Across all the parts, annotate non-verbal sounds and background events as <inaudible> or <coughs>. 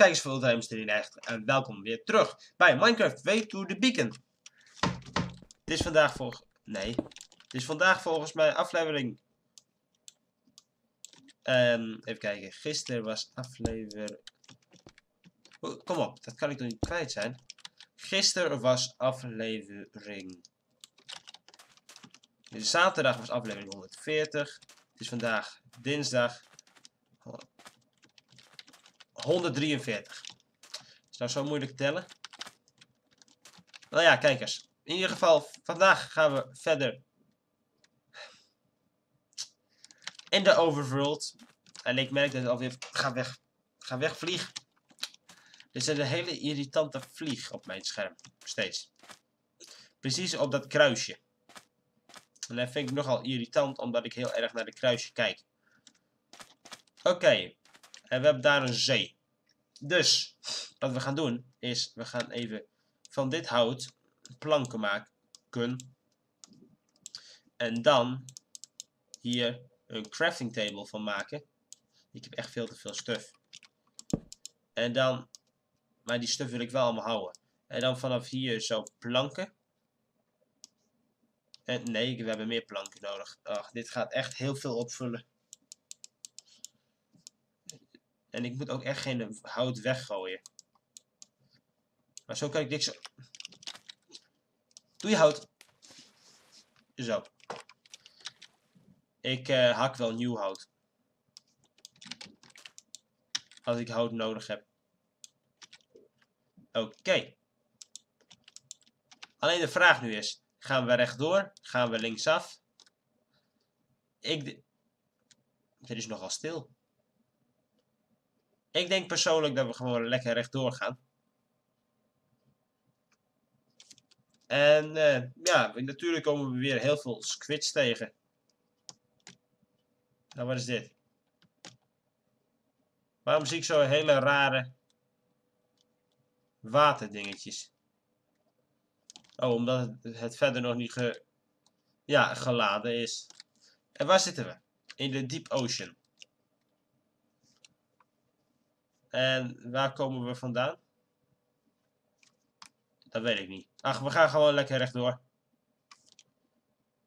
kijkers van Ultra Hamster echt en welkom weer terug bij Minecraft Way to the Beacon. Het is vandaag volgens... Nee. Het is vandaag volgens mij aflevering... Um, even kijken. Gisteren was aflevering... Kom op, dat kan ik nog niet kwijt zijn. Gisteren was aflevering... Dus zaterdag was aflevering 140. Het is vandaag dinsdag 143. Is nou zo moeilijk tellen? Nou ja, kijkers. In ieder geval, vandaag gaan we verder in de overworld. En ik merk dat het alweer ga weg, ga wegvliegen. Er zit een hele irritante vlieg op mijn scherm. Steeds. Precies op dat kruisje. En dat vind ik nogal irritant, omdat ik heel erg naar de kruisje kijk. Oké. En we hebben daar een zee. Dus, wat we gaan doen, is we gaan even van dit hout planken maken. En dan hier een crafting table van maken. Ik heb echt veel te veel stuff. En dan, maar die stuff wil ik wel allemaal houden. En dan vanaf hier zo planken. En nee, we hebben meer planken nodig. Ach, dit gaat echt heel veel opvullen. En ik moet ook echt geen hout weggooien. Maar zo kan ik niks... Doe je hout. Zo. Ik uh, hak wel nieuw hout. Als ik hout nodig heb. Oké. Alleen de vraag nu is. Gaan we rechtdoor? Gaan we linksaf? Ik... Dit is nogal stil. Ik denk persoonlijk dat we gewoon lekker rechtdoor gaan. En uh, ja, natuurlijk komen we weer heel veel squids tegen. Nou, wat is dit? Waarom zie ik zo hele rare waterdingetjes? Oh, omdat het, verder nog niet ge, ja, geladen is. En waar zitten we? In de Deep Ocean. En waar komen we vandaan? Dat weet ik niet. Ach, we gaan gewoon lekker rechtdoor.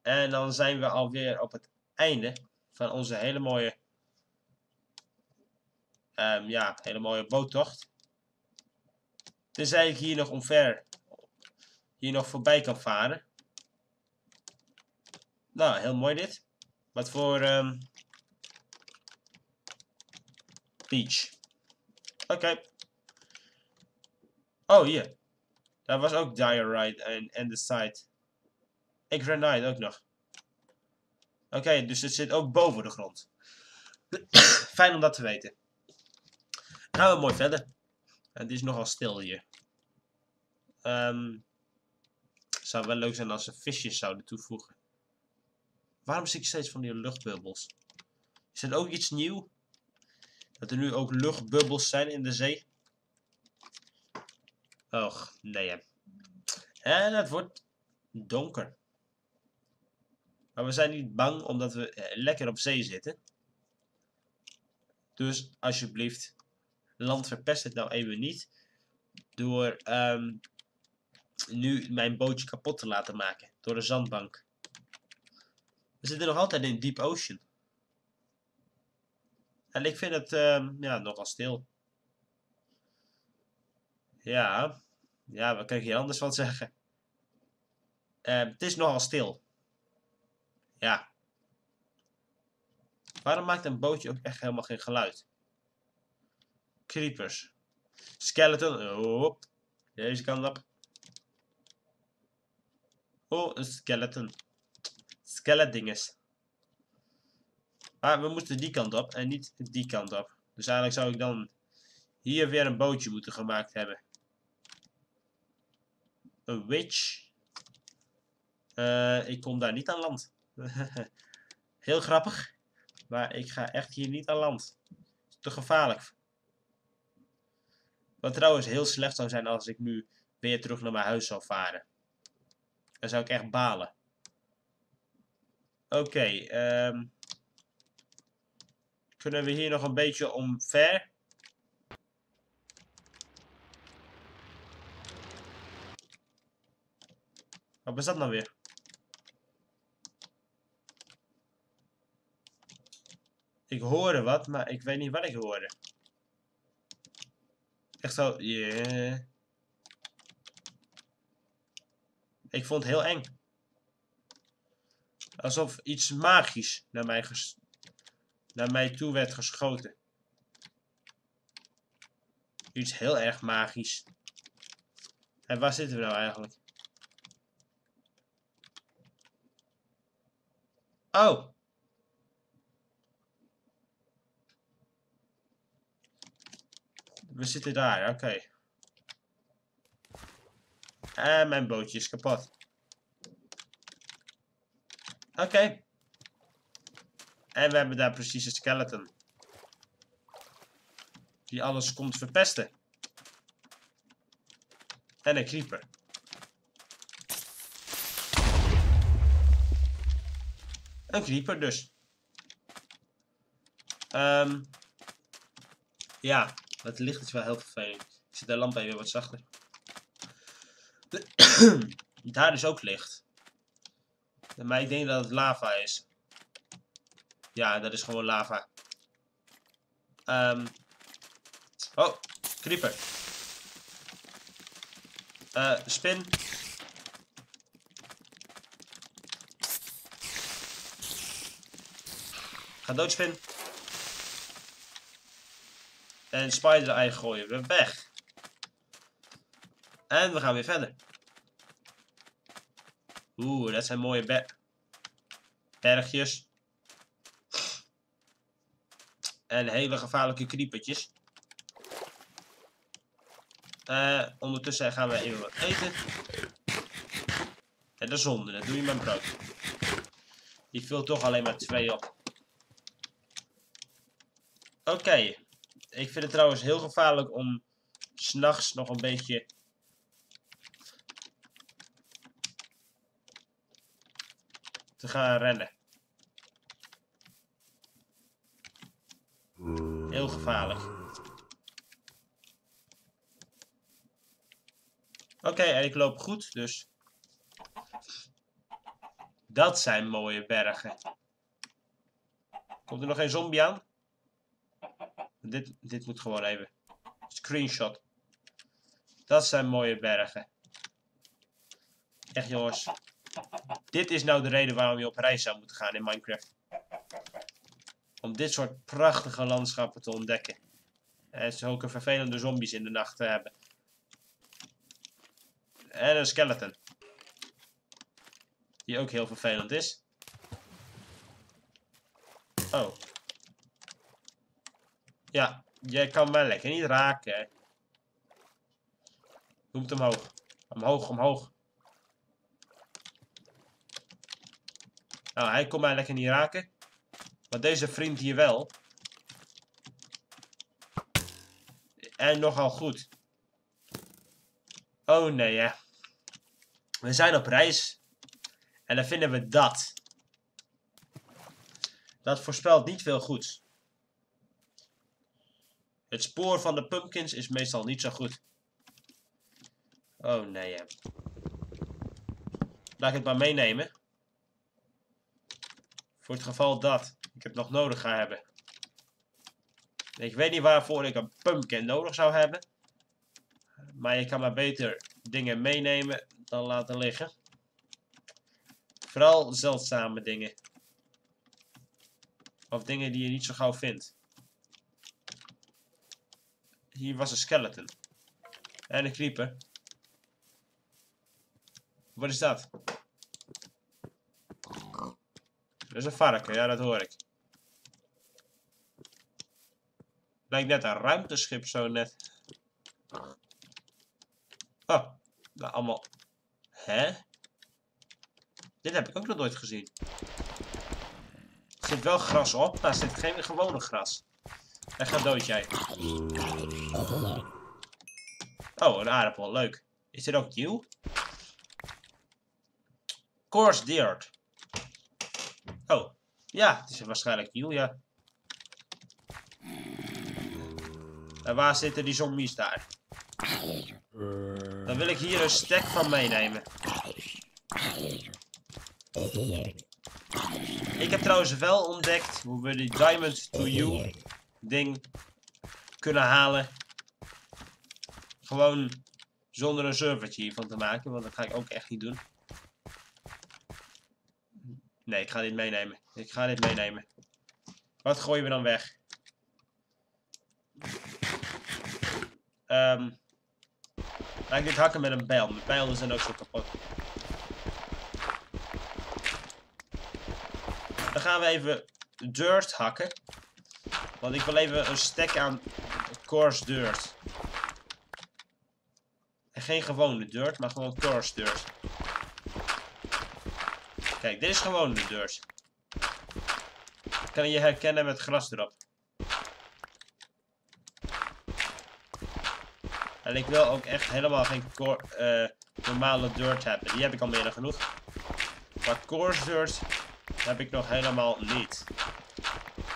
En dan zijn we alweer op het einde van onze hele mooie... Um, ja, hele mooie boottocht. Tenzij ik hier nog omver... Hier nog voorbij kan varen. Nou, heel mooi dit. Wat voor... Um, beach. Oké. Oh, hier. Daar was ook Diorite en, en de site. Ik Granite ook nog. Oké, dus het zit ook boven de grond. <coughs> Fijn om dat te weten. Gaan we mooi verder. Het is nogal stil hier. Um, het zou wel leuk zijn als ze visjes zouden toevoegen. Waarom zie ik steeds van die luchtbubbels? Is het ook iets nieuw? Dat er nu ook luchtbubbels zijn in de zee. Och, nee. En het wordt donker. Maar we zijn niet bang omdat we eh, lekker op zee zitten. Dus alsjeblieft, land verpest het nou even niet. Door um, nu mijn bootje kapot te laten maken. Door de zandbank. We zitten nog altijd in Deep Ocean. En ik vind het uh, ja, nogal stil. Ja, ja, wat kan ik hier anders van <laughs> zeggen? Uh, het is nogal stil. Ja. Waarom maakt een bootje ook echt helemaal geen geluid? Creepers. Skeleton. Deze kant op. Oh, een skeleton. Skeletdinges. Maar we moesten die kant op en niet die kant op. Dus eigenlijk zou ik dan hier weer een bootje moeten gemaakt hebben. Een witch. Uh, ik kom daar niet aan land. <laughs> Heel grappig. Maar ik ga echt hier niet aan land. Te gevaarlijk. Wat trouwens heel slecht zou zijn als ik nu weer terug naar mijn huis zou varen. Dan zou ik echt balen. Oké, okay, um, kunnen we hier nog een beetje omver? Wat is dat nou weer? Ik hoorde wat, maar ik weet niet wat ik hoorde. Echt zo, yeah. Ik vond het heel eng. Alsof iets magisch naar mij naar mij toe werd geschoten. Iets heel erg magisch. En waar zitten we nou eigenlijk? Oh. We zitten daar, oké. En mijn bootje is kapot. Oké. En we hebben daar precies een skeleton. Die alles komt verpesten. En een creeper. Een creeper dus. Um, ja, het licht is wel heel vervelend. Ik zet de lamp even wat zachter. <clears throat> Daar is ook licht. Maar ik denk dat het lava is. Ja, dat is gewoon lava. Um, oh, creeper. Uh, spin. Ga doodspin. En spider eye gooien we weg. En we gaan weer verder. Oeh, dat zijn mooie ber bergjes. En hele gevaarlijke creepertjes. Uh, ondertussen gaan we even wat eten. En de zonde, dat doe je met brood. Die vult toch alleen maar twee op. Oké. Ik vind het trouwens heel gevaarlijk om s'nachts nog een beetje... te gaan rennen. Gevaarlijk. Oké, en ik loop goed, dus... Dat zijn mooie bergen. Komt er nog geen zombie aan? Dit, dit moet gewoon even. Screenshot. Dat zijn mooie bergen. Echt jongens. Dit is nou de reden waarom je op reis zou moeten gaan in Minecraft. Om dit soort prachtige landschappen te ontdekken. En zulke vervelende zombies in de nacht te hebben. En een skeleton. Die ook heel vervelend is. Oh. Ja, jij kan mij lekker niet raken. Doe het omhoog. Omhoog, omhoog. Nou, hij kon mij lekker niet raken. Maar deze vriend hier wel. En nogal goed. Oh nee, hè. We zijn op reis. En dan vinden we dat. Dat voorspelt niet veel goeds. Het spoor van de pumpkins is meestal niet zo goed. Oh nee. Hè. Laat ik het maar meenemen. Voor het geval dat ik het nog nodig ga hebben. Ik weet niet waarvoor ik een pumpkin nodig zou hebben. Maar je kan maar beter dingen meenemen dan laten liggen. Vooral zeldzame dingen. Of dingen die je niet zo gauw vindt. Hier was een skeleton. En een creeper. Wat is dat? Dat is een varken, ja dat hoor ik. Lijkt net een ruimteschip zo net. Oh, nou allemaal... Hè? Dit heb ik ook nog nooit gezien. Er zit wel gras op, maar er zit geen gewone gras. En ga dood jij. Oh, een aardappel. Leuk. Is dit ook nieuw? Course Dirt. Oh. Ja, het is waarschijnlijk nieuw, ja. En waar zitten die zombies daar? Dan wil ik hier een stek van meenemen. Ik heb trouwens wel ontdekt hoe we die Diamond to You ding kunnen halen. Gewoon zonder een servertje hiervan te maken, want dat ga ik ook echt niet doen. Nee, ik ga dit meenemen. Ik ga dit meenemen. Wat gooien we dan weg? Ehm laat ik dit hakken met een bijl. Mijn bijlen zijn ook zo kapot. Dan gaan we even dirt hakken. Want ik wil even een stack aan coarse dirt. En geen gewone dirt, maar gewoon coarse dirt. Kijk, dit is gewoon de dirt. Kan je herkennen met gras erop. En ik wil ook echt helemaal geen uh, normale dirt hebben. Die heb ik al meer dan genoeg. Maar coarse dirt heb ik nog helemaal niet.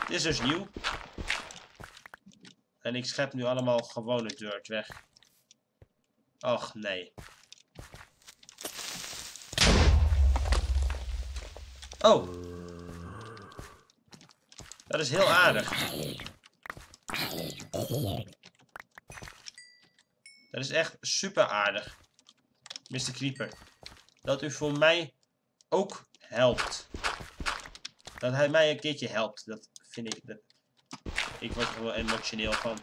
Dit is dus nieuw. En ik schep nu allemaal gewone dirt weg. Och, nee. Oh. Dat is heel aardig. Dat is echt super aardig. Mr. Creeper. Dat u voor mij ook helpt. Dat hij mij een keertje helpt. Dat vind ik... Dat... Ik word er wel emotioneel van.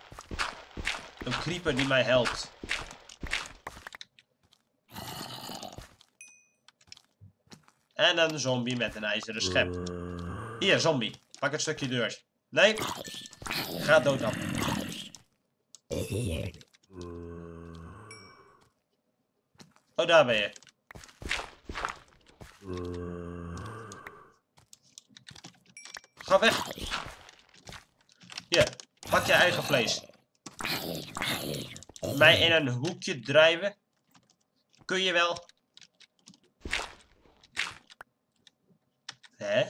Een creeper die mij helpt. En een zombie met een ijzeren schep. Hier, zombie. Pak het stukje deur. Nee. Ga dood dan. Oh, daar ben je. Ga weg. Hier, pak je eigen vlees. Mij in een hoekje drijven. Kun je wel. Hè?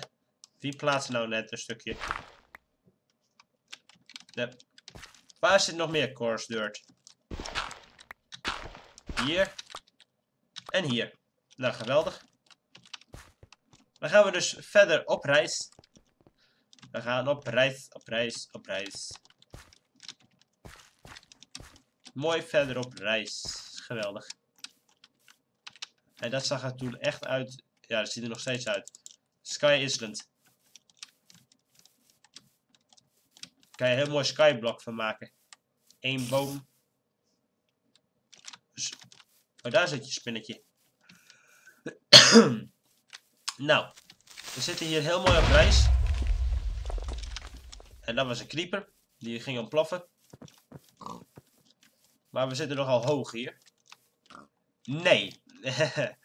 Wie plaatst nou net een stukje? Nee. Waar zit nog meer coarse dirt? Hier. En hier. Nou, geweldig. Dan gaan we dus verder op reis. We gaan op reis, op reis, op reis. Mooi verder op reis. Geweldig. En dat zag er toen echt uit. Ja, dat ziet er nog steeds uit. Sky Island. Kan je een heel mooi skyblock van maken. Eén boom. Oh, daar zit je spinnetje. <clears throat> nou, we zitten hier heel mooi op reis. En dat was een creeper. Die ging ontploffen. Maar we zitten nogal hoog hier. Nee. <laughs>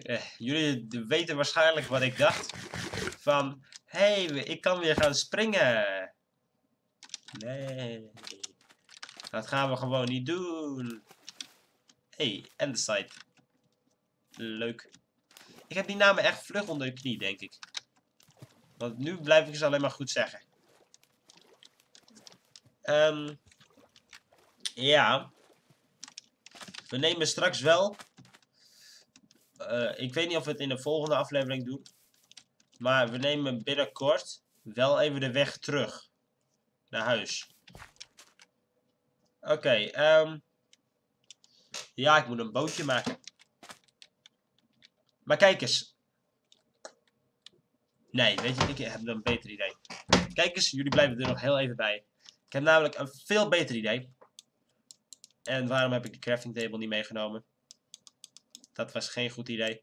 Eh, jullie weten waarschijnlijk wat ik dacht. Van, hé, hey, ik kan weer gaan springen. Nee. Dat gaan we gewoon niet doen. Hey, en. Leuk. Ik heb die namen echt vlug onder de knie, denk ik. Want nu blijf ik ze alleen maar goed zeggen. Um, ja. We nemen straks wel uh, ik weet niet of we het in de volgende aflevering doen. Maar we nemen binnenkort wel even de weg terug. Naar huis. Oké, okay, um, ja, ik moet een bootje maken. Maar kijk eens. Nee, weet je, ik heb een beter idee. Kijk eens, jullie blijven er nog heel even bij. Ik heb namelijk een veel beter idee. En waarom heb ik de crafting table niet meegenomen? Dat was geen goed idee.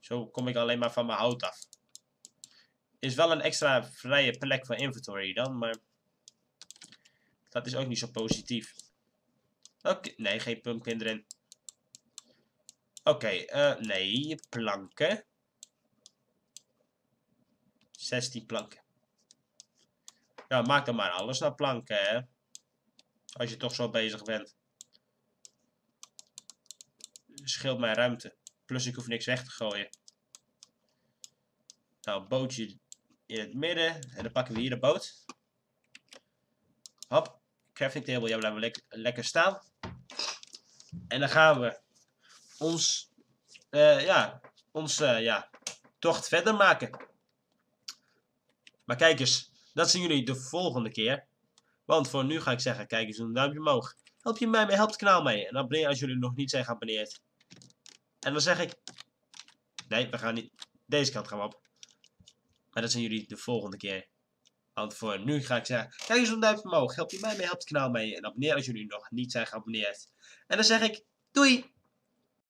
Zo kom ik alleen maar van mijn hout af. Is wel een extra vrije plek voor inventory dan, maar... Dat is ook niet zo positief. Oké, nee, geen pumpkin erin. Oké, uh, nee, planken. 16 planken. Ja, maak dan maar alles naar planken, hè. Als je toch zo bezig bent scheelt mij ruimte. Plus ik hoef niks weg te gooien. Nou, bootje in het midden. En dan pakken we hier de boot. Hop. Crafting table, ja, blijven we lekker staan. En dan gaan we ons, uh, ja, onze ja, tocht verder maken. Maar kijk eens, dat zien jullie de volgende keer. Want voor nu ga ik zeggen, kijk eens, een duimpje omhoog. Help je mij mee, help het kanaal mee. En abonneer als jullie nog niet zijn geabonneerd. En dan zeg ik... Nee, we gaan niet... Deze kant gaan we op. Maar dat zien jullie de volgende keer. Want voor nu ga ik zeggen, kijk eens een duimpje omhoog. Help je mij mee, help het kanaal mee. En abonneer als jullie nog niet zijn geabonneerd. En dan zeg ik, doei!